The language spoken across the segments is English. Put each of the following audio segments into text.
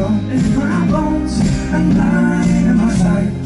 You're in my bones and mine in my sight.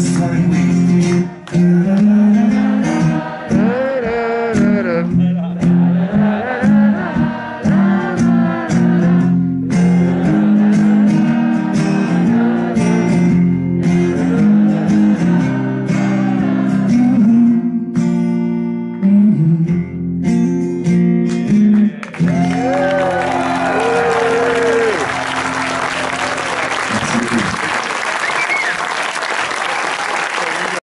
I'm sorry.